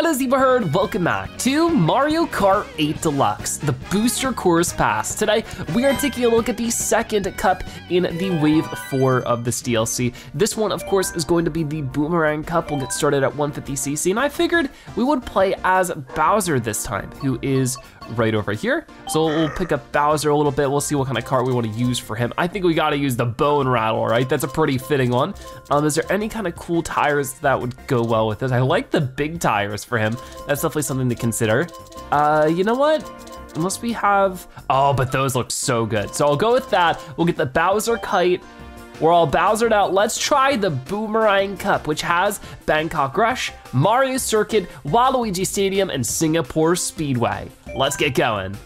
Hello Zebra Herd, welcome back to Mario Kart 8 Deluxe, the Booster Course Pass. Today, we are taking a look at the second cup in the Wave 4 of this DLC. This one, of course, is going to be the Boomerang Cup. We'll get started at 150cc, and I figured we would play as Bowser this time, who is right over here. So we'll pick up Bowser a little bit. We'll see what kind of cart we want to use for him. I think we got to use the Bone Rattle, right? That's a pretty fitting one. Um, is there any kind of cool tires that would go well with this? I like the big tires for him. That's definitely something to consider. Uh, you know what? Unless we have, oh, but those look so good. So I'll go with that. We'll get the Bowser kite. We're all Bowsered out. Let's try the Boomerang Cup, which has Bangkok Rush, Mario Circuit, Waluigi Stadium, and Singapore Speedway. Let's get going.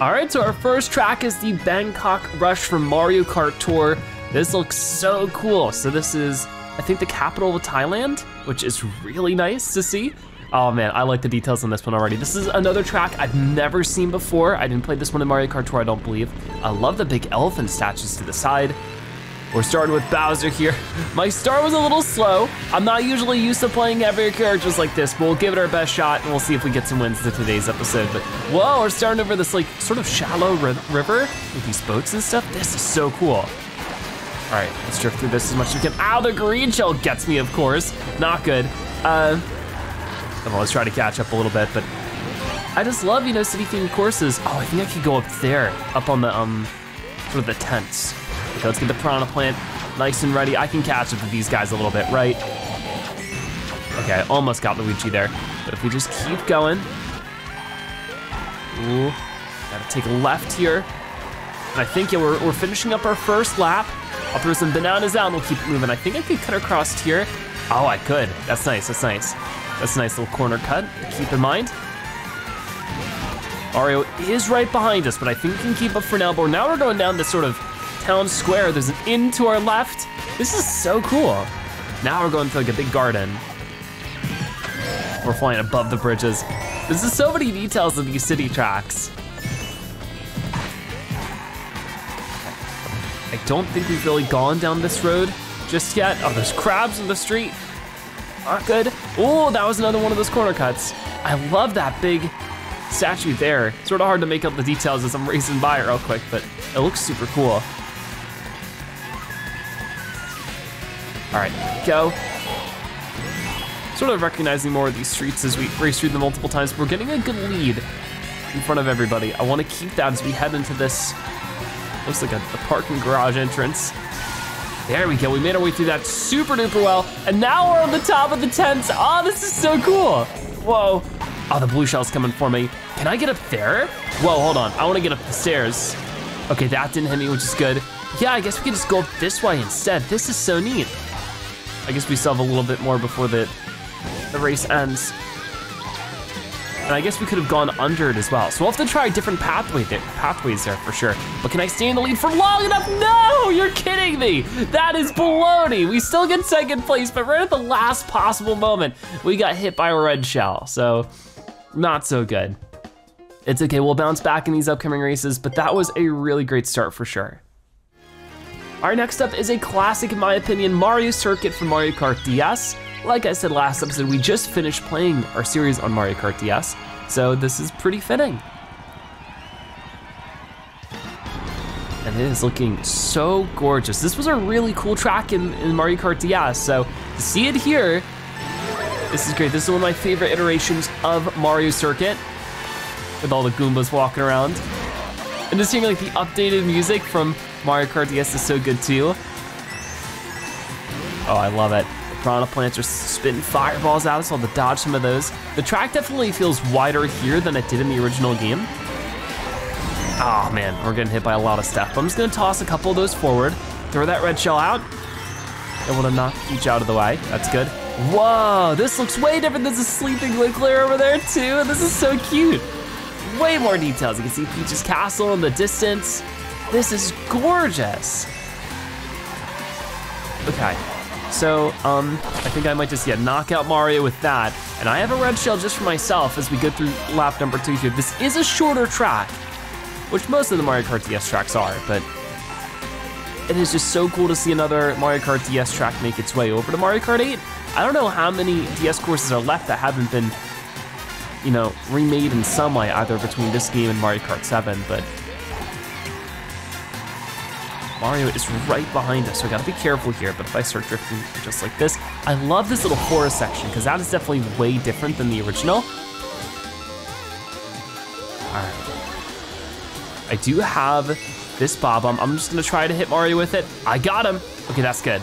All right, so our first track is the Bangkok Rush from Mario Kart Tour. This looks so cool. So this is, I think, the capital of Thailand, which is really nice to see. Oh man, I like the details on this one already. This is another track I've never seen before. I didn't play this one in Mario Kart Tour, I don't believe. I love the big elephant statues to the side. We're starting with Bowser here. My start was a little slow. I'm not usually used to playing heavier characters like this, but we'll give it our best shot and we'll see if we get some wins in today's episode. But whoa, we're starting over this like sort of shallow ri river with these boats and stuff. This is so cool. All right, let's drift through this as much as we can. Ow, the green shell gets me, of course. Not good. Uh, well, let's try to catch up a little bit, but I just love, you know, city themed courses. Oh, I think I could go up there, up on the, um, sort of the tents. Okay, let's get the Piranha Plant nice and ready. I can catch up with these guys a little bit, right? Okay, I almost got Luigi there. But if we just keep going. Ooh, gotta take a left here. And I think, yeah, we're, we're finishing up our first lap. I'll throw some bananas out and we'll keep moving. I think I could cut across here. Oh, I could. That's nice, that's nice. That's a nice little corner cut, keep in mind. Mario is right behind us, but I think we can keep up for now. But now we're going down this sort of town square. There's an inn to our left. This is so cool. Now we're going through like a big garden. We're flying above the bridges. There's just so many details of these city tracks. I don't think we've really gone down this road just yet. Oh, there's crabs in the street. Not good. Oh, that was another one of those corner cuts. I love that big statue there. Sort of hard to make out the details as I'm racing by real quick, but it looks super cool. All right, go. Sort of recognizing more of these streets as we race through them multiple times. We're getting a good lead in front of everybody. I want to keep that as we head into this, looks like a, a parking garage entrance. There we go, we made our way through that super duper well. And now we're on the top of the tents. Oh, this is so cool. Whoa. Oh, the blue shell's coming for me. Can I get up there? Whoa, hold on, I wanna get up the stairs. Okay, that didn't hit me, which is good. Yeah, I guess we can just go up this way instead. This is so neat. I guess we still have a little bit more before the, the race ends. And I guess we could have gone under it as well. So we'll have to try different pathway there, pathways there for sure. But can I stay in the lead for long enough? No, you're kidding me. That is baloney. We still get second place, but right at the last possible moment, we got hit by a red shell. So not so good. It's okay, we'll bounce back in these upcoming races, but that was a really great start for sure. Our next up is a classic, in my opinion, Mario Circuit from Mario Kart DS. Like I said last episode, we just finished playing our series on Mario Kart DS, so this is pretty fitting. And it is looking so gorgeous. This was a really cool track in, in Mario Kart DS, so to see it here, this is great. This is one of my favorite iterations of Mario Circuit, with all the Goombas walking around. And just hearing like the updated music from Mario Kart DS is so good too. Oh, I love it. The Piranha Plants are spitting fireballs at us, I'll to dodge some of those. The track definitely feels wider here than it did in the original game. Oh man, we're getting hit by a lot of stuff. But I'm just gonna toss a couple of those forward, throw that red shell out, able to knock each out of the way, that's good. Whoa, this looks way different than the sleeping Wiggler over there too. This is so cute. Way more details. You can see Peach's castle in the distance. This is gorgeous. Okay, so um, I think I might just, yeah, knock out Mario with that. And I have a red shell just for myself as we go through lap number two here. This is a shorter track, which most of the Mario Kart DS tracks are, but it is just so cool to see another Mario Kart DS track make its way over to Mario Kart 8. I don't know how many DS courses are left that haven't been, you know, remade in some way, either between this game and Mario Kart 7, but Mario is right behind us, so I gotta be careful here, but if I start drifting just like this, I love this little forest section, because that is definitely way different than the original. All right. I do have this Bob-omb. I'm just gonna try to hit Mario with it. I got him. Okay, that's good.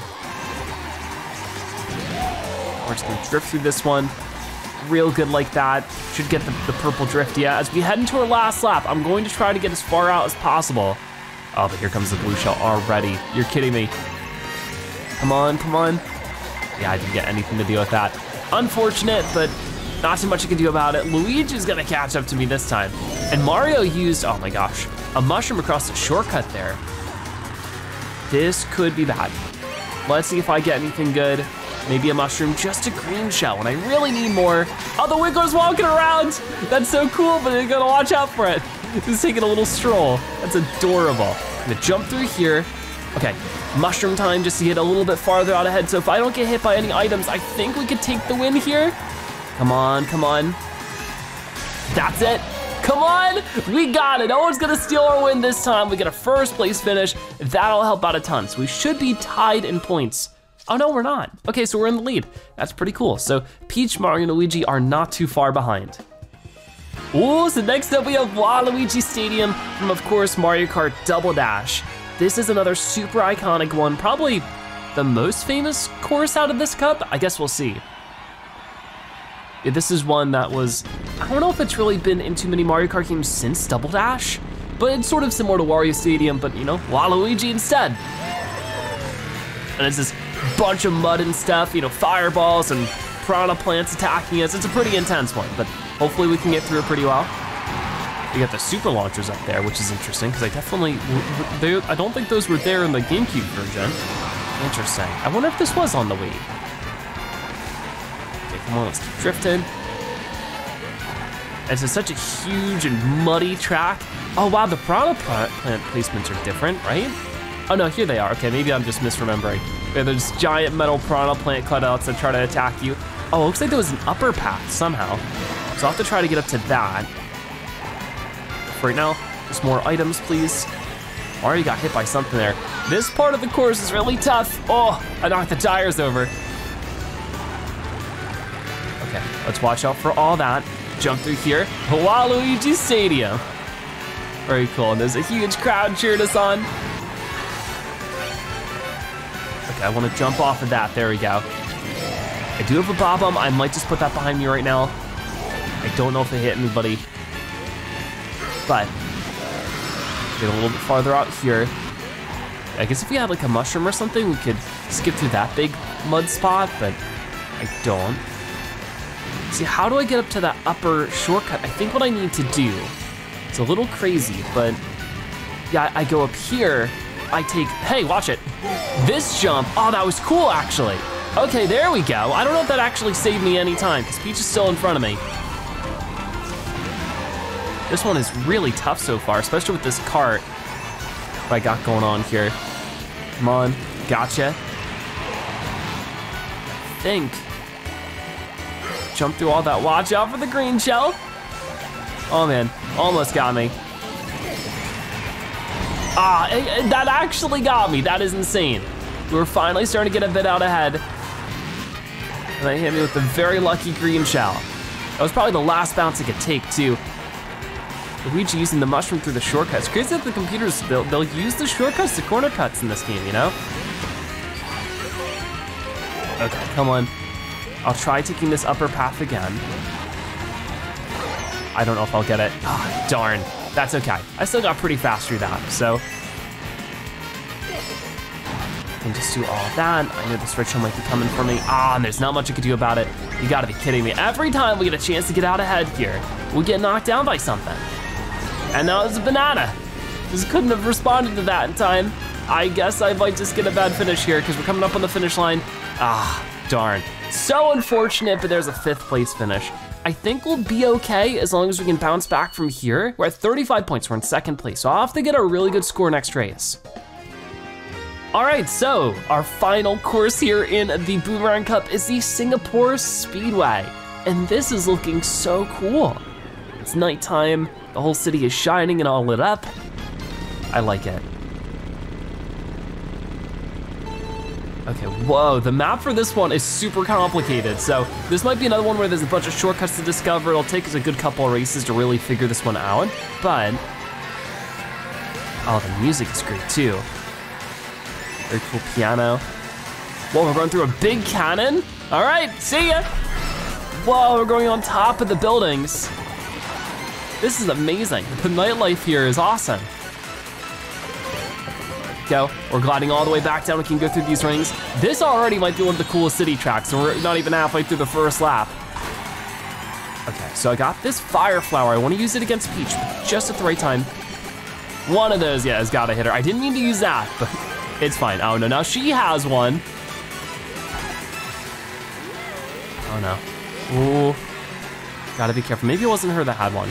We're just gonna drift through this one. Real good like that. Should get the, the purple drift, yeah. As we head into our last lap, I'm going to try to get as far out as possible. Oh, but here comes the blue shell already. You're kidding me. Come on, come on. Yeah, I didn't get anything to do with that. Unfortunate, but not too much I can do about it. Luigi's gonna catch up to me this time. And Mario used, oh my gosh, a mushroom across the shortcut there. This could be bad. Let's see if I get anything good. Maybe a mushroom, just a green shell, and I really need more. Oh, the Wiggler's walking around. That's so cool, but you gotta watch out for it. He's taking a little stroll. That's adorable. I'm gonna jump through here. Okay, mushroom time just to get a little bit farther out ahead. So if I don't get hit by any items, I think we could take the win here. Come on, come on. That's it. Come on, we got it. No one's gonna steal our win this time. We get a first place finish. That'll help out a ton. So we should be tied in points. Oh no, we're not. Okay, so we're in the lead. That's pretty cool. So Peach, Mario, and Luigi are not too far behind. Ooh, so next up we have Waluigi Stadium from, of course, Mario Kart Double Dash. This is another super iconic one, probably the most famous course out of this cup. I guess we'll see. Yeah, this is one that was, I don't know if it's really been in too many Mario Kart games since Double Dash, but it's sort of similar to Wario Stadium, but you know, Waluigi instead. And it's this bunch of mud and stuff, you know, fireballs and piranha plants attacking us. It's a pretty intense one, but hopefully we can get through it pretty well. We got the super launchers up there, which is interesting, because I definitely, they, I don't think those were there in the GameCube version. Interesting. I wonder if this was on the Wii. Okay, come on, let's keep drifting. This is such a huge and muddy track. Oh wow, the Piranha plant placements are different, right? Oh no, here they are. Okay, maybe I'm just misremembering. Yeah, there's giant metal piranha plant cutouts that try to attack you. Oh, looks like there was an upper path somehow. So I'll have to try to get up to that. For right now, just more items, please. Already got hit by something there. This part of the course is really tough. Oh, I knocked the tires over. Okay, let's watch out for all that. Jump through here. Waluigi Stadium. Very cool, and there's a huge crowd cheering us on. Okay, I wanna jump off of that, there we go. I do have a Bob-omb, I might just put that behind me right now. I don't know if it hit anybody, but get a little bit farther out here. I guess if we had like a mushroom or something, we could skip through that big mud spot, but I don't. See, how do I get up to that upper shortcut? I think what I need to do, it's a little crazy, but yeah, I go up here, I take, hey, watch it. This jump, oh, that was cool actually. Okay, there we go. I don't know if that actually saved me any time, because Peach is still in front of me. This one is really tough so far, especially with this cart I got going on here. Come on, gotcha. Think. Jump through all that, watch out for the green shell. Oh man, almost got me. Ah, that actually got me, that is insane. We were finally starting to get a bit out ahead. And they hit me with the very lucky green shell. That was probably the last bounce I could take too. Luigi using the mushroom through the shortcuts. Crazy that the computers, they'll, they'll use the shortcuts to corner cuts in this game, you know? Okay, come on. I'll try taking this upper path again. I don't know if I'll get it. Ah, oh, darn. That's okay. I still got pretty fast through that, so. I can just do all that. I know this red shell might be coming for me. Ah, and there's not much I could do about it. You gotta be kidding me. Every time we get a chance to get out ahead here, we get knocked down by something. And now it's a banana. Just couldn't have responded to that in time. I guess I might just get a bad finish here because we're coming up on the finish line. Ah, darn. So unfortunate, but there's a fifth place finish. I think we'll be okay as long as we can bounce back from here. We're at 35 points, we're in second place, so I'll have to get a really good score next race. All right, so our final course here in the Boomerang Cup is the Singapore Speedway. And this is looking so cool. It's nighttime, the whole city is shining and all lit up. I like it. Okay, whoa, the map for this one is super complicated. So this might be another one where there's a bunch of shortcuts to discover. It'll take us a good couple of races to really figure this one out, but, oh, the music is great too. Very cool piano. Whoa, we're going through a big cannon? All right, see ya. Whoa, we're going on top of the buildings. This is amazing. The nightlife here is awesome. Go, we're gliding all the way back down. We can go through these rings. This already might be one of the coolest city tracks, and we're not even halfway through the first lap. Okay, so I got this fire flower. I wanna use it against Peach, just at the right time. One of those, yeah, has gotta hit her. I didn't mean to use that, but it's fine. Oh no, now she has one. Oh no. Ooh. Gotta be careful. Maybe it wasn't her that had one.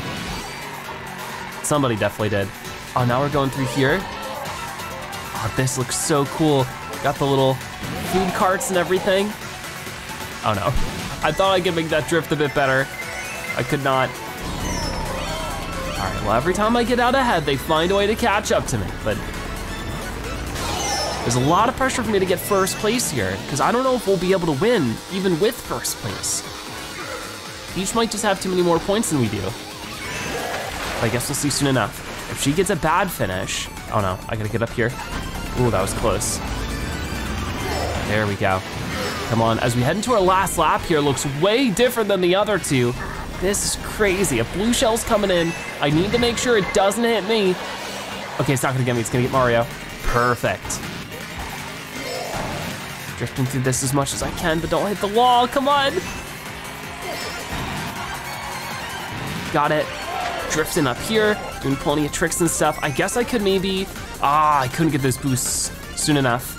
Somebody definitely did. Oh, now we're going through here. Oh, this looks so cool. Got the little food carts and everything. Oh no. I thought I could make that drift a bit better. I could not. All right, well, every time I get out ahead, they find a way to catch up to me, but there's a lot of pressure for me to get first place here, because I don't know if we'll be able to win, even with first place. Each might just have too many more points than we do. I guess we'll see soon enough. If she gets a bad finish, oh no, I gotta get up here. Ooh, that was close. There we go. Come on, as we head into our last lap here, looks way different than the other two. This is crazy, a blue shell's coming in. I need to make sure it doesn't hit me. Okay, it's not gonna get me, it's gonna get Mario. Perfect. Drifting through this as much as I can, but don't hit the wall, come on. Got it. Drifting up here, doing plenty of tricks and stuff. I guess I could maybe, ah, I couldn't get those boosts soon enough.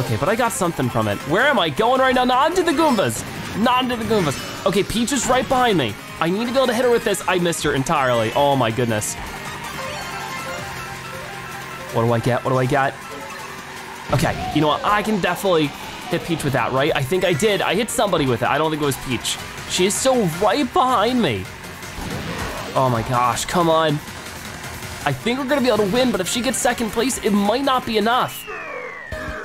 Okay, but I got something from it. Where am I going right now? Not into the Goombas. Not into the Goombas. Okay, Peach is right behind me. I need to be able to hit her with this. I missed her entirely. Oh my goodness. What do I get? What do I get? Okay, you know what? I can definitely hit Peach with that, right? I think I did. I hit somebody with it. I don't think it was Peach. She is still right behind me. Oh my gosh, come on. I think we're gonna be able to win, but if she gets second place, it might not be enough.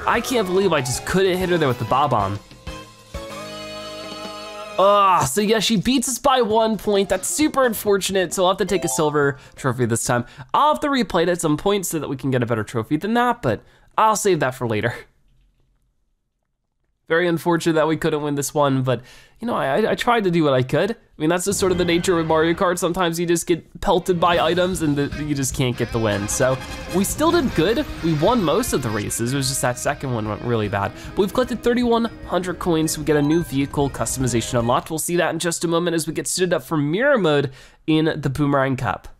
I can't believe I just couldn't hit her there with the Bob-omb. Ah, so yeah, she beats us by one point. That's super unfortunate, so I'll have to take a silver trophy this time. I'll have to replay it at some point so that we can get a better trophy than that, but I'll save that for later. Very unfortunate that we couldn't win this one, but you know, I, I tried to do what I could. I mean, that's just sort of the nature of Mario Kart. Sometimes you just get pelted by items and the, you just can't get the win. So we still did good. We won most of the races. It was just that second one went really bad. But we've collected 3,100 coins. So we get a new vehicle customization unlocked. We'll see that in just a moment as we get suited up for mirror mode in the Boomerang Cup.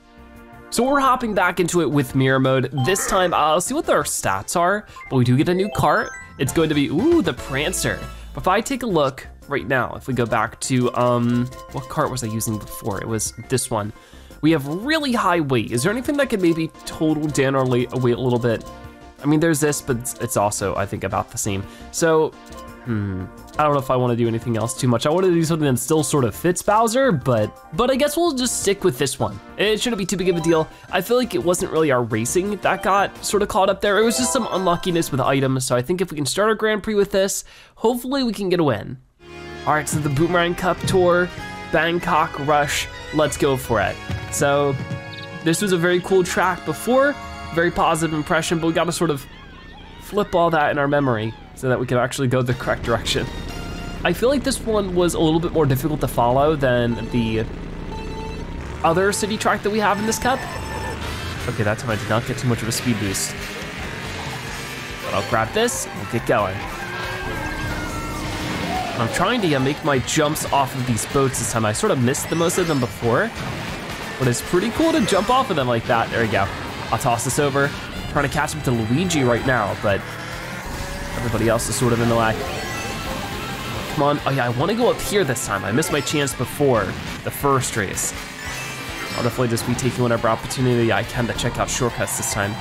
So we're hopping back into it with mirror mode. This time, I'll see what our stats are, but we do get a new cart. It's going to be, ooh, the Prancer. If I take a look right now, if we go back to, um, what cart was I using before? It was this one. We have really high weight. Is there anything that could maybe total down our weight a little bit? I mean, there's this, but it's also, I think, about the same. So, hmm, I don't know if I wanna do anything else too much. I wanna do something that still sort of fits Bowser, but, but I guess we'll just stick with this one. It shouldn't be too big of a deal. I feel like it wasn't really our racing that got sort of caught up there. It was just some unluckiness with items. So I think if we can start our Grand Prix with this, hopefully we can get a win. All right, so the Boomerang Cup Tour, Bangkok Rush, let's go for it. So this was a very cool track before, very positive impression, but we gotta sort of flip all that in our memory so that we can actually go the correct direction. I feel like this one was a little bit more difficult to follow than the other city track that we have in this cup. Okay, that time I did not get too much of a speed boost. But I'll grab this, and we'll get going. I'm trying to make my jumps off of these boats this time. I sort of missed the most of them before, but it's pretty cool to jump off of them like that. There we go. I'll toss this over. I'm trying to catch up to Luigi right now, but everybody else is sort of in the way. Come on, oh yeah, I wanna go up here this time. I missed my chance before the first race. I'll definitely just be taking whatever opportunity I can to check out shortcuts this time.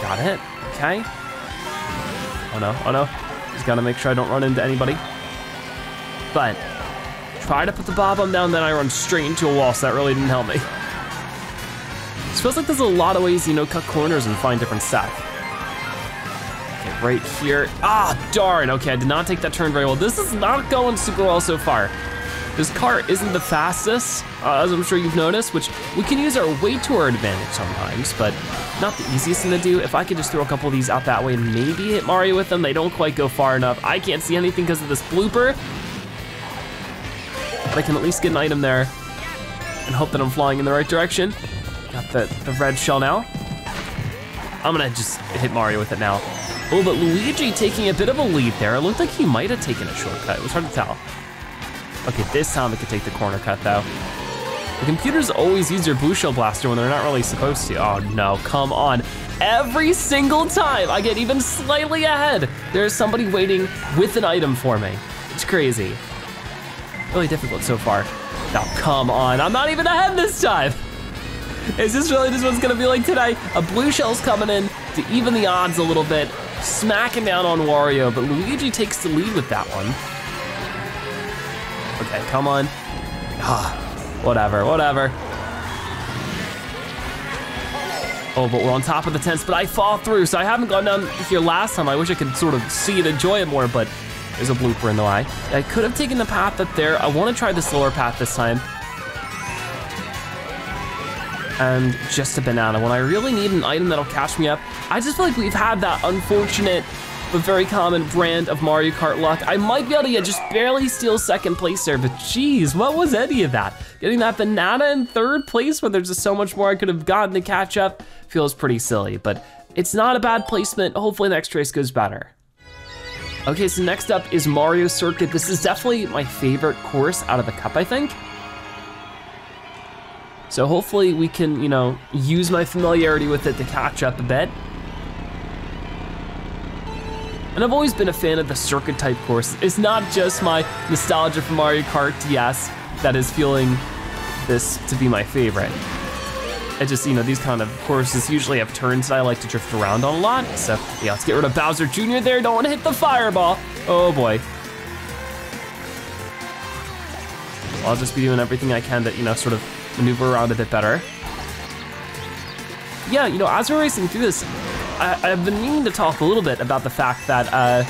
Got it, okay. Oh no, oh no. Just gotta make sure I don't run into anybody. But, try to put the Bob-omb down, then I run straight into a wall, so that really didn't help me. It feels like there's a lot of ways, you know, cut corners and find different stuff. Right here. Ah, darn, okay, I did not take that turn very well. This is not going super well so far. This car isn't the fastest, uh, as I'm sure you've noticed, which we can use our weight to our advantage sometimes, but not the easiest thing to do. If I could just throw a couple of these out that way and maybe hit Mario with them, they don't quite go far enough. I can't see anything because of this blooper. But I can at least get an item there and hope that I'm flying in the right direction. Got the, the red shell now. I'm gonna just hit Mario with it now. Oh, but Luigi taking a bit of a lead there. It looked like he might have taken a shortcut. It was hard to tell. Okay, this time it could take the corner cut though. The computers always use their blue shell blaster when they're not really supposed to. Oh no, come on. Every single time I get even slightly ahead, there's somebody waiting with an item for me. It's crazy. Really difficult so far. Now, come on, I'm not even ahead this time. Is this really just what's gonna be like today? A blue shell's coming in to even the odds a little bit, smacking down on Wario, but Luigi takes the lead with that one. Okay, come on. Ah, whatever, whatever. Oh, but we're on top of the tents, but I fall through, so I haven't gone down here last time. I wish I could sort of see and enjoy it more, but there's a blooper in the way. I could have taken the path up there. I wanna try the slower path this time. And just a banana. When I really need an item that'll catch me up, I just feel like we've had that unfortunate but very common brand of Mario Kart luck. I might be able to just barely steal second place there, but geez, what was any of that? Getting that banana in third place when there's just so much more I could have gotten to catch up feels pretty silly, but it's not a bad placement. Hopefully next race goes better. Okay, so next up is Mario Circuit. This is definitely my favorite course out of the cup, I think. So hopefully we can, you know, use my familiarity with it to catch up a bit. And I've always been a fan of the circuit type course. It's not just my nostalgia for Mario Kart DS that is fueling this to be my favorite. I just, you know, these kind of courses usually have turns that I like to drift around on a lot. So yeah, let's get rid of Bowser Jr. there. Don't wanna hit the fireball. Oh boy. I'll just be doing everything I can to, you know, sort of maneuver around a bit better. Yeah, you know, as we're racing through this, I, have been meaning to talk a little bit about the fact that, uh,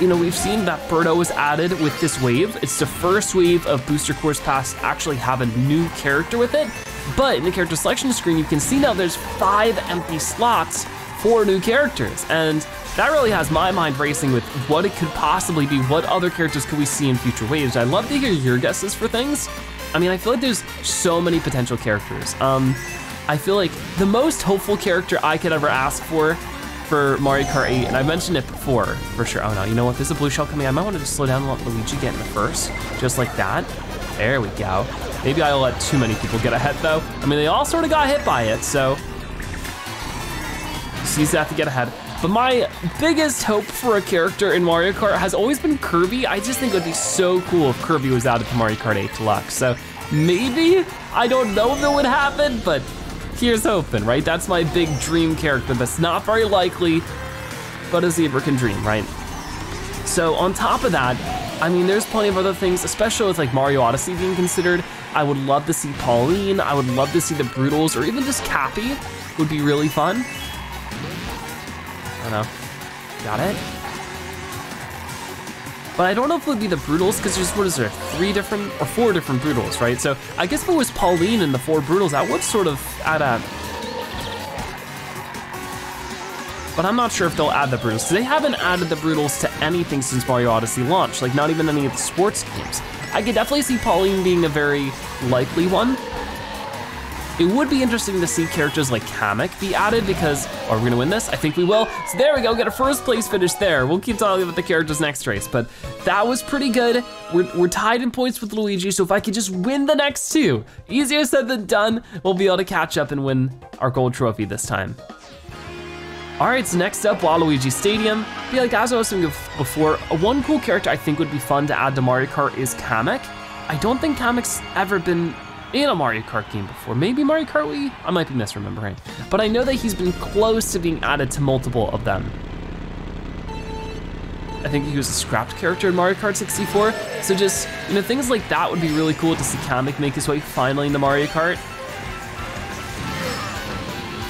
you know, we've seen that Birdo was added with this wave. It's the first wave of Booster Course Pass actually have a new character with it. But in the character selection screen, you can see now there's five empty slots for new characters. And that really has my mind racing with what it could possibly be. What other characters could we see in future waves? I'd love to hear your guesses for things. I mean, I feel like there's so many potential characters. Um, I feel like the most hopeful character I could ever ask for for Mario Kart 8, and I've mentioned it before, for sure. Oh no, you know what, there's a blue shell coming. I might want to just slow down and let Luigi get in the first, just like that. There we go. Maybe I'll let too many people get ahead though. I mean, they all sort of got hit by it, so. Sees have to get ahead. But my biggest hope for a character in Mario Kart has always been Kirby. I just think it would be so cool if Kirby was added to Mario Kart 8 Deluxe. So maybe, I don't know if it would happen, but here's hoping, right? That's my big dream character that's not very likely, but a zebra can dream, right? So on top of that, I mean, there's plenty of other things, especially with like Mario Odyssey being considered. I would love to see Pauline. I would love to see the Broodals, or even just Cappy would be really fun. I don't know. Got it? But I don't know if it would be the Broodals, because there's, what is there, three different, or four different Broodals, right? So I guess if it was Pauline and the four Broodals, that would sort of add up. But I'm not sure if they'll add the Broodals, they haven't added the Broodals to anything since Mario Odyssey launched, like not even any of the sports games. I could definitely see Pauline being a very likely one, it would be interesting to see characters like Kamek be added because, are we gonna win this? I think we will. So there we go, get a first place finish there. We'll keep talking about the characters next race, but that was pretty good. We're, we're tied in points with Luigi, so if I could just win the next two, easier said than done, we'll be able to catch up and win our gold trophy this time. All right, so next up, Waluigi Stadium. Be like, as I was saying before, one cool character I think would be fun to add to Mario Kart is Kamek. I don't think Kamek's ever been in a Mario Kart game before. Maybe Mario Kart Wii? I might be misremembering. But I know that he's been close to being added to multiple of them. I think he was a scrapped character in Mario Kart 64. So just, you know, things like that would be really cool to see Kamek make his way finally into Mario Kart.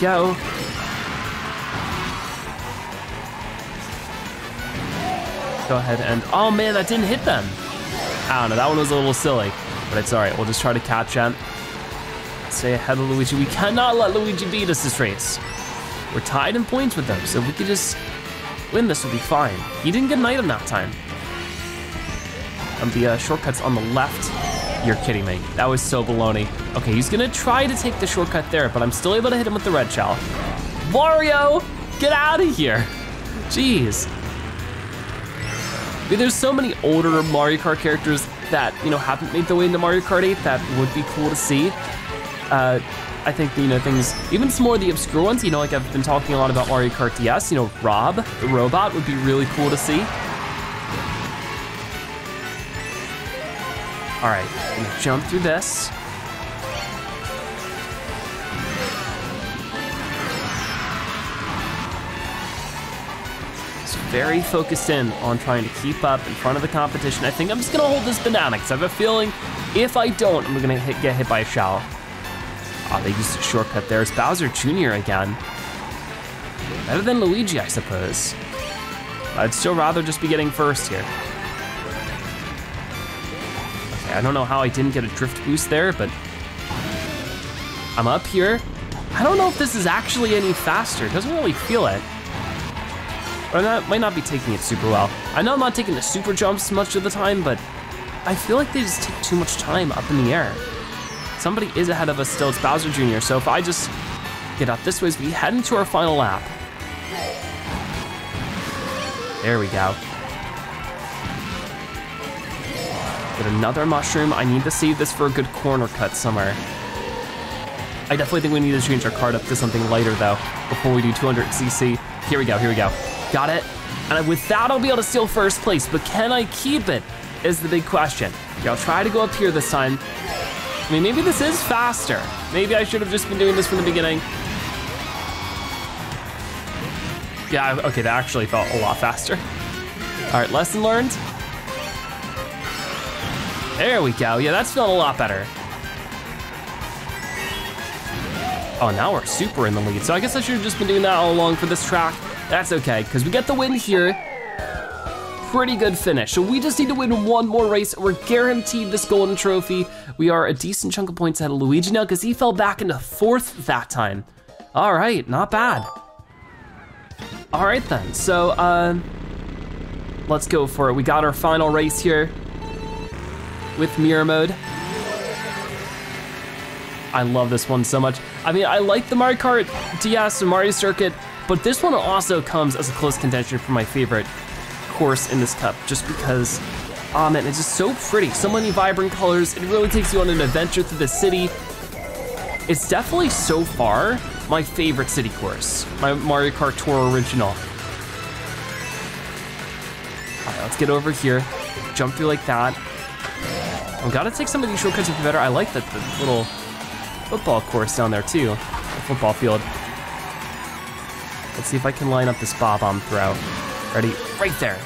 Go. Go ahead and, oh man, that didn't hit them. I don't know, that one was a little silly, but it's all right. We'll just try to catch him. Stay ahead of Luigi. We cannot let Luigi beat us this race. We're tied in points with them, so if we could just win this, would be fine. He didn't get an item that time. And the uh, shortcut's on the left. You're kidding me. That was so baloney. Okay, he's gonna try to take the shortcut there, but I'm still able to hit him with the red shell. Wario, get out of here. Jeez. Mean, there's so many older Mario Kart characters that, you know, haven't made their way into Mario Kart 8 that would be cool to see. Uh, I think, you know, things, even some more of the obscure ones, you know, like I've been talking a lot about Mario Kart DS, you know, Rob, the robot, would be really cool to see. All right, jump through this. Very focused in on trying to keep up in front of the competition. I think I'm just gonna hold this banana because I have a feeling if I don't, I'm gonna hit, get hit by a shell. Oh, they used a shortcut there. It's Bowser Jr. again. Better than Luigi, I suppose. I'd still rather just be getting first here. Okay, I don't know how I didn't get a drift boost there, but I'm up here. I don't know if this is actually any faster. It doesn't really feel it. Or I might not be taking it super well. I know I'm not taking the super jumps much of the time, but I feel like they just take too much time up in the air. Somebody is ahead of us still, it's Bowser Jr., so if I just get up this way as we head into our final lap. There we go. Get another mushroom. I need to save this for a good corner cut somewhere. I definitely think we need to change our card up to something lighter though, before we do 200cc. Here we go, here we go. Got it. And with that, I'll be able to steal first place, but can I keep it is the big question. Okay, I'll try to go up here this time. I mean, maybe this is faster. Maybe I should have just been doing this from the beginning. Yeah, okay, that actually felt a lot faster. All right, lesson learned. There we go. Yeah, that's feeling a lot better. Oh, now we're super in the lead. So I guess I should have just been doing that all along for this track. That's okay, because we get the win here. Pretty good finish. So we just need to win one more race. We're guaranteed this golden trophy. We are a decent chunk of points ahead of Luigi now because he fell back into fourth that time. All right, not bad. All right then, so uh, let's go for it. We got our final race here with mirror mode. I love this one so much. I mean, I like the Mario Kart DS and Mario Circuit but this one also comes as a close contention for my favorite course in this cup, just because, oh man, it's just so pretty. So many vibrant colors. It really takes you on an adventure through the city. It's definitely so far my favorite city course, my Mario Kart Tour original. All right, let's get over here, jump through like that. I've got to take some of these shortcuts if you better. I like the, the little football course down there too, the football field. Let's see if I can line up this bob-omb throw. Ready? Right there.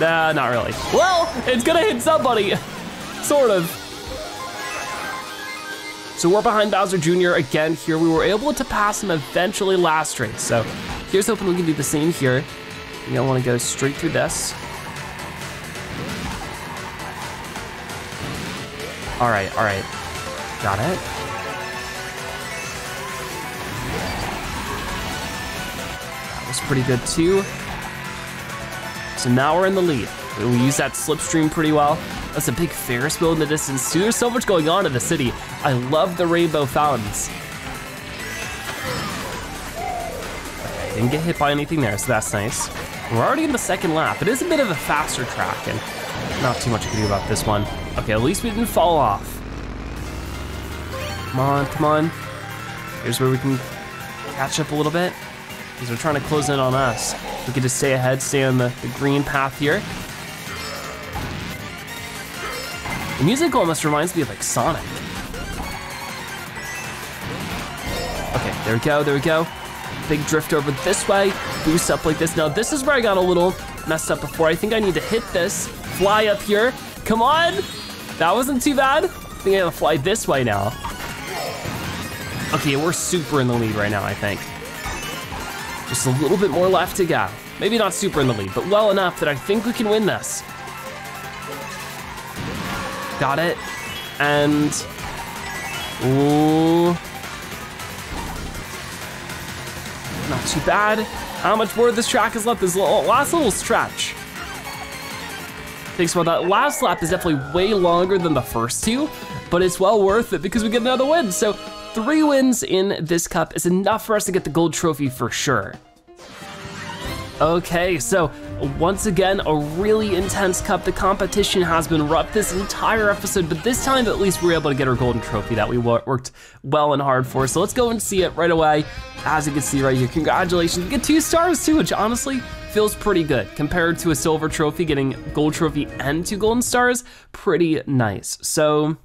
Nah, not really. Well, it's gonna hit somebody. sort of. So we're behind Bowser Jr. again here. We were able to pass him eventually last race. So here's hoping we can do the same here. You don't wanna go straight through this. All right, all right. Got it. Pretty good too. So now we're in the lead. We use that slipstream pretty well. That's a big Ferris wheel in the distance too. There's so much going on in the city. I love the rainbow fountains. Didn't get hit by anything there, so that's nice. We're already in the second lap. It is a bit of a faster track and not too much to do about this one. Okay, at least we didn't fall off. Come on, come on. Here's where we can catch up a little bit because they're trying to close in on us. We could just stay ahead, stay on the, the green path here. The music almost reminds me of like Sonic. Okay, there we go, there we go. Big drift over this way, boost up like this. Now this is where I got a little messed up before. I think I need to hit this, fly up here. Come on, that wasn't too bad. I think I gotta fly this way now. Okay, we're super in the lead right now, I think. Just a little bit more left to go. Maybe not super in the lead, but well enough that I think we can win this. Got it. And, ooh. Not too bad. How much more of this track is left? This last little stretch. Thanks for that last lap is definitely way longer than the first two, but it's well worth it because we get another win. So three wins in this cup is enough for us to get the gold trophy for sure. Okay, so once again, a really intense cup. The competition has been rough this entire episode, but this time at least we were able to get our golden trophy that we worked well and hard for. So let's go and see it right away. As you can see right here, congratulations. We get two stars too, which honestly feels pretty good. Compared to a silver trophy, getting gold trophy and two golden stars, pretty nice. So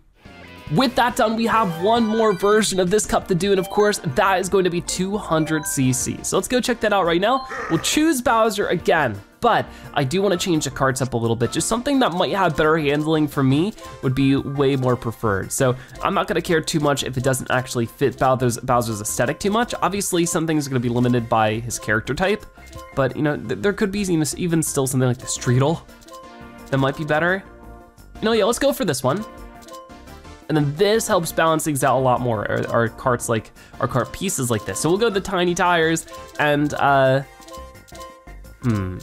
with that done, we have one more version of this cup to do, and of course, that is going to be 200cc. So let's go check that out right now. We'll choose Bowser again, but I do wanna change the carts up a little bit. Just something that might have better handling for me would be way more preferred. So I'm not gonna care too much if it doesn't actually fit Bowser's, Bowser's aesthetic too much. Obviously, something's gonna be limited by his character type, but you know, th there could be even still something like the Streetle that might be better. Know, yeah, let's go for this one. And then this helps balance things out a lot more, our, our carts like, our cart pieces like this. So we'll go to the tiny tires and, uh, hmm.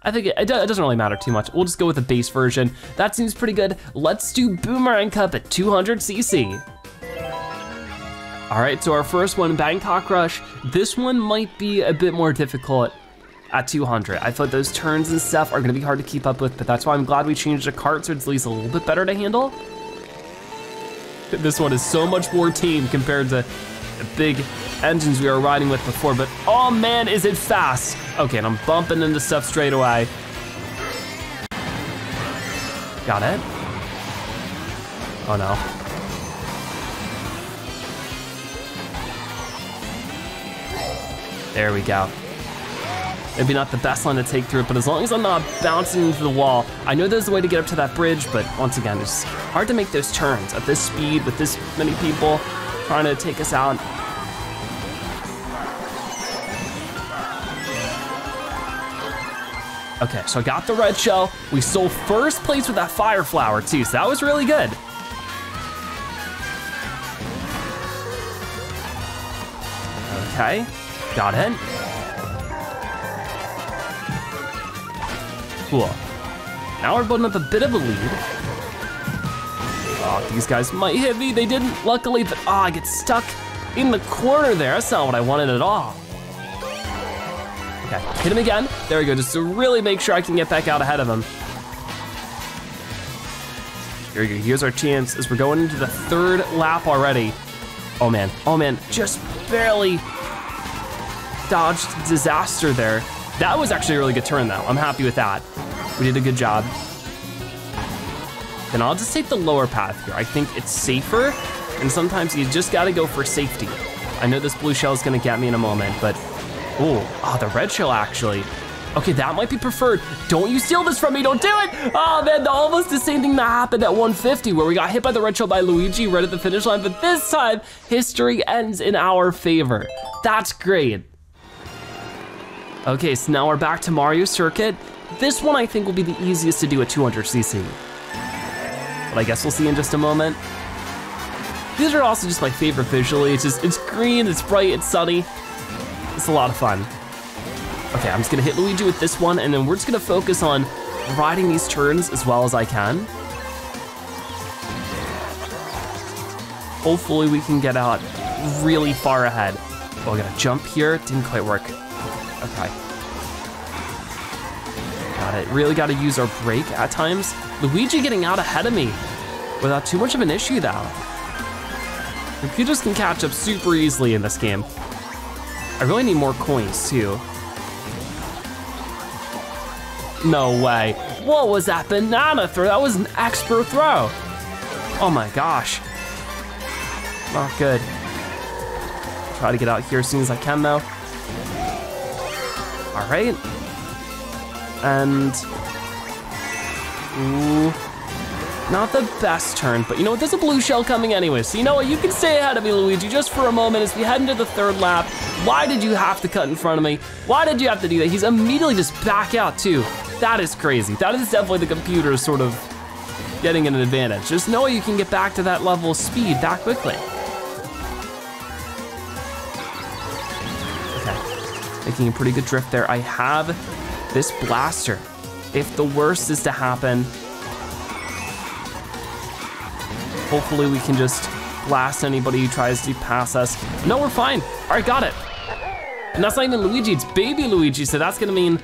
I think it, it, doesn't really matter too much. We'll just go with the base version. That seems pretty good. Let's do Boomerang Cup at 200cc. All right, so our first one, Bangkok Rush. This one might be a bit more difficult at 200. I thought those turns and stuff are gonna be hard to keep up with, but that's why I'm glad we changed the cart so it's at least a little bit better to handle. This one is so much more tame compared to the big engines we were riding with before, but oh man, is it fast. Okay, and I'm bumping into stuff straight away. Got it. Oh no. There we go. Maybe not the best line to take through it, but as long as I'm not bouncing into the wall, I know there's a way to get up to that bridge, but once again, it's hard to make those turns at this speed with this many people trying to take us out. Okay, so I got the red shell. We stole first place with that fire flower too, so that was really good. Okay, got it. Cool. Now we're building up a bit of a lead. Oh, these guys might hit me. They didn't, luckily, but oh, I get stuck in the corner there. That's not what I wanted at all. Okay, hit him again. There we go, just to really make sure I can get back out ahead of him. Here we go, here's our chance as we're going into the third lap already. Oh man, oh man, just barely dodged disaster there. That was actually a really good turn though. I'm happy with that. We did a good job. Then I'll just take the lower path here. I think it's safer, and sometimes you just gotta go for safety. I know this blue shell is gonna get me in a moment, but, oh, oh, the red shell actually. Okay, that might be preferred. Don't you steal this from me, don't do it! Oh man, almost the same thing that happened at 150 where we got hit by the red shell by Luigi right at the finish line, but this time, history ends in our favor. That's great. Okay, so now we're back to Mario Circuit. This one I think will be the easiest to do at 200cc. But I guess we'll see in just a moment. These are also just my favorite visually. It's just, it's green, it's bright, it's sunny. It's a lot of fun. Okay, I'm just gonna hit Luigi with this one and then we're just gonna focus on riding these turns as well as I can. Hopefully we can get out really far ahead. Oh, I gotta jump here, didn't quite work. Okay. Got really gotta use our brake at times. Luigi getting out ahead of me without too much of an issue though. Computers can catch up super easily in this game. I really need more coins too. No way. What was that banana throw? That was an expert throw. Oh my gosh. Not good. try to get out here as soon as I can though. All right. And, ooh, not the best turn, but you know what, there's a blue shell coming anyway, so you know what, you can stay ahead of me, Luigi, just for a moment as we head into the third lap. Why did you have to cut in front of me? Why did you have to do that? He's immediately just back out too. That is crazy. That is definitely the computer sort of getting an advantage. Just know you can get back to that level of speed that quickly. Okay, making a pretty good drift there. I have this blaster. If the worst is to happen, Hopefully we can just blast anybody who tries to pass us. No, we're fine. All right, got it. And that's not even Luigi, it's baby Luigi, so that's gonna mean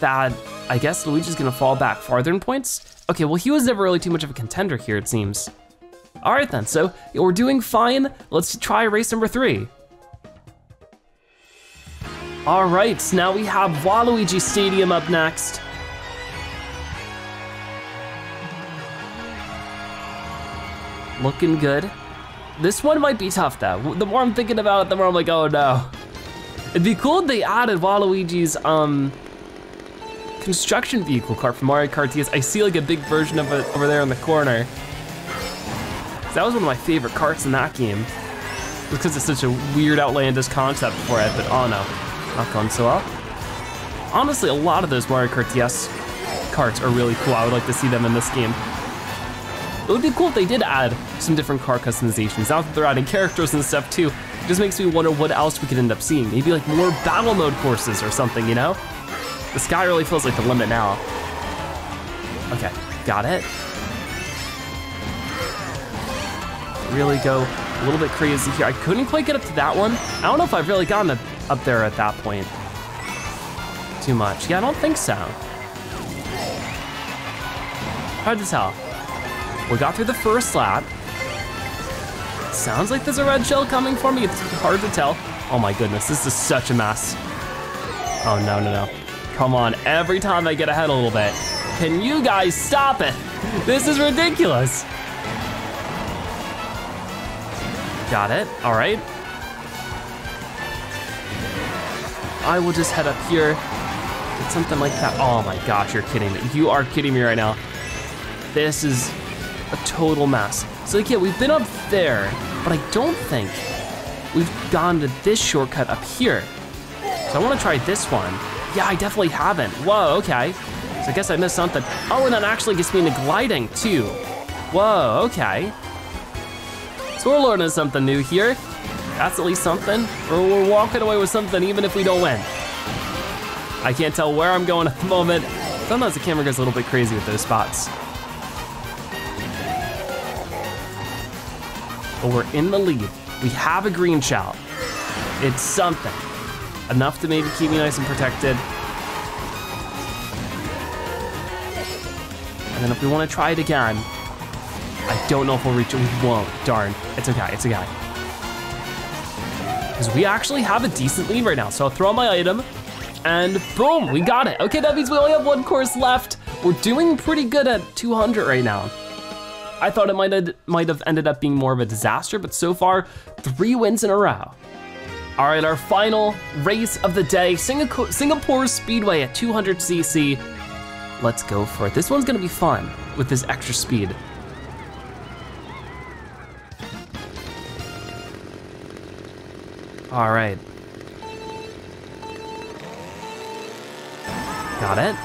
that I guess Luigi's gonna fall back farther in points. Okay, well he was never really too much of a contender here, it seems. All right then, so we're doing fine. Let's try race number three. All right, now we have Waluigi Stadium up next. looking good. This one might be tough though. The more I'm thinking about it, the more I'm like, oh no. It'd be cool if they added Waluigi's um, construction vehicle cart from Mario Kart DS. I see like a big version of it over there in the corner. That was one of my favorite carts in that game. Because it's such a weird, outlandish concept for it, but oh no, not going so well. Honestly, a lot of those Mario Kart DS carts are really cool. I would like to see them in this game. It would be cool if they did add some different car customizations. Now that they're adding characters and stuff too, it just makes me wonder what else we could end up seeing. Maybe like more battle mode courses or something, you know? The sky really feels like the limit now. Okay, got it. Really go a little bit crazy here. I couldn't quite get up to that one. I don't know if I've really gotten up there at that point. Too much. Yeah, I don't think so. Hard to tell. We got through the first lap. Sounds like there's a red shell coming for me. It's hard to tell. Oh my goodness, this is such a mess. Oh no, no, no. Come on, every time I get ahead a little bit. Can you guys stop it? This is ridiculous. Got it, all right. I will just head up here. Get something like that. Oh my gosh, you're kidding me. You are kidding me right now. This is a total mess. So like, yeah, we've been up there, but I don't think we've gone to this shortcut up here. So I wanna try this one. Yeah, I definitely haven't. Whoa, okay. So I guess I missed something. Oh, and that actually gets me into gliding too. Whoa, okay. So we're learning something new here. That's at least something. Or we're walking away with something even if we don't win. I can't tell where I'm going at the moment. Sometimes the camera goes a little bit crazy with those spots. but we're in the lead. We have a green shell. It's something. Enough to maybe keep me nice and protected. And then if we wanna try it again, I don't know if we'll reach it, we won't, darn. It's okay, it's okay. Because we actually have a decent lead right now, so I'll throw my item, and boom, we got it. Okay, that means we only have one course left. We're doing pretty good at 200 right now. I thought it might have, might have ended up being more of a disaster, but so far, three wins in a row. All right, our final race of the day, Singapore, Singapore Speedway at 200cc. Let's go for it. This one's gonna be fun with this extra speed. All right. Got it.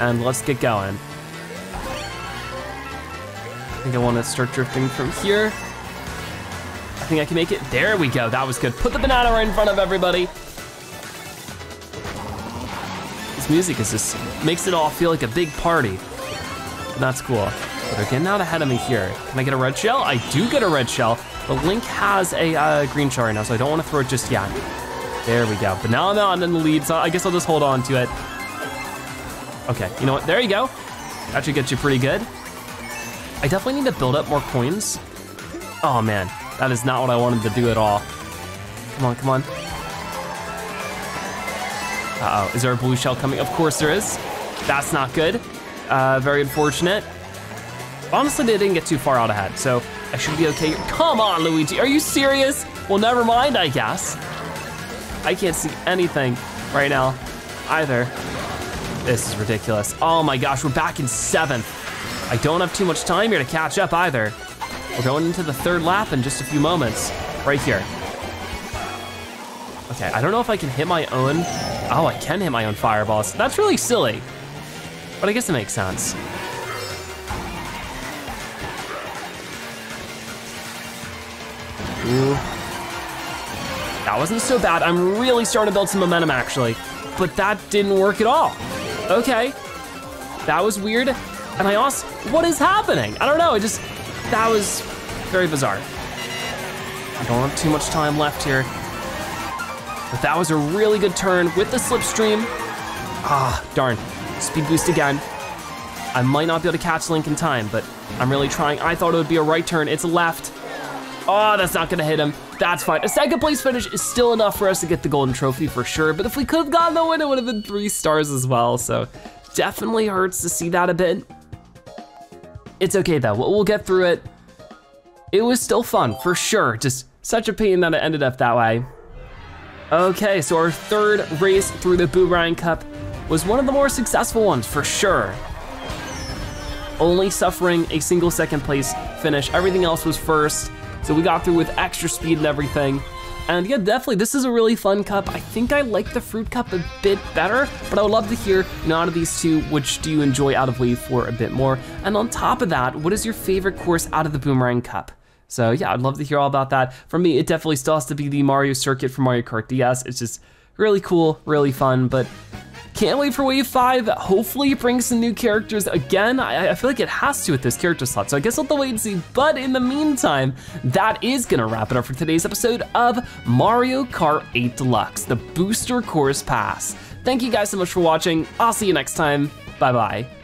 And let's get going. I think I wanna start drifting from here. I think I can make it. There we go, that was good. Put the banana right in front of everybody. This music is just, makes it all feel like a big party. That's cool. But they're getting out ahead of me here. Can I get a red shell? I do get a red shell, but Link has a uh, green right now, so I don't wanna throw it just yet. There we go. But now I'm in the lead, so I guess I'll just hold on to it. Okay, you know what? There you go. That should get you pretty good. I definitely need to build up more coins. Oh man, that is not what I wanted to do at all. Come on, come on. Uh-oh, is there a blue shell coming? Of course there is. That's not good. Uh, very unfortunate. Honestly, they didn't get too far out ahead, so I should be okay. Come on, Luigi, are you serious? Well, never mind, I guess. I can't see anything right now either. This is ridiculous. Oh my gosh, we're back in seventh. I don't have too much time here to catch up either. We're going into the third lap in just a few moments, right here. Okay, I don't know if I can hit my own. Oh, I can hit my own fireballs. That's really silly, but I guess it makes sense. That wasn't so bad. I'm really starting to build some momentum actually, but that didn't work at all. Okay, that was weird. And I asked, what is happening? I don't know, it just, that was very bizarre. I don't have too much time left here. But that was a really good turn with the slipstream. Ah, darn, speed boost again. I might not be able to catch Link in time, but I'm really trying. I thought it would be a right turn, it's left. Oh, that's not gonna hit him. That's fine. A second place finish is still enough for us to get the golden trophy for sure, but if we could have gotten the win, it would have been three stars as well, so definitely hurts to see that a bit. It's okay though, we'll get through it. It was still fun, for sure. Just such a pain that it ended up that way. Okay, so our third race through the Boomerang Cup was one of the more successful ones, for sure. Only suffering a single second place finish. Everything else was first. So we got through with extra speed and everything. And yeah, definitely, this is a really fun cup. I think I like the Fruit Cup a bit better, but I would love to hear, you know, out of these two, which do you enjoy out of Wave 4 a bit more? And on top of that, what is your favorite course out of the Boomerang Cup? So yeah, I'd love to hear all about that. For me, it definitely still has to be the Mario Circuit from Mario Kart DS. It's just really cool, really fun, but can't wait for Wave 5. Hopefully it brings some new characters again. I, I, feel like it has to with this character slot, so I guess I'll have to wait and see. But in the meantime, that is gonna wrap it up for today's episode of Mario Kart 8 Deluxe, the Booster Course Pass. Thank you guys so much for watching. I'll see you next time. Bye-bye.